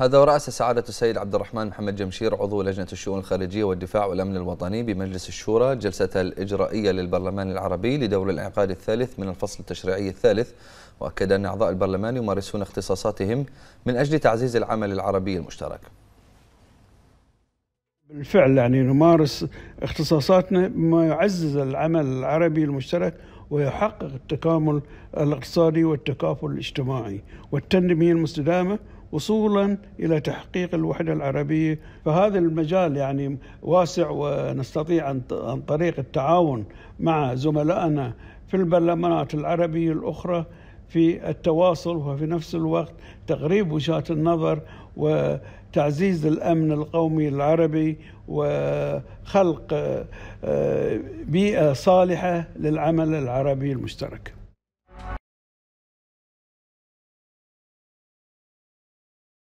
هذا ورأس سعادة السيد عبد الرحمن محمد جمشير عضو لجنة الشؤون الخارجية والدفاع والأمن الوطني بمجلس الشورى جلسة الإجرائية للبرلمان العربي لدور الإنعقاد الثالث من الفصل التشريعي الثالث. وأكد أن أعضاء البرلمان يمارسون اختصاصاتهم من أجل تعزيز العمل العربي المشترك. بالفعل يعني نمارس اختصاصاتنا بما يعزز العمل العربي المشترك ويحقق التكامل الاقتصادي والتكافل الاجتماعي. والتنمية المستدامة وصولا إلى تحقيق الوحدة العربية. فهذا المجال يعني واسع ونستطيع عن طريق التعاون مع زملائنا في البرلمانات العربية الأخرى في التواصل وفي نفس الوقت تقريب وجهات النظر وتعزيز الأمن القومي العربي وخلق آه، بيئة صالحة للعمل العربي المشترك.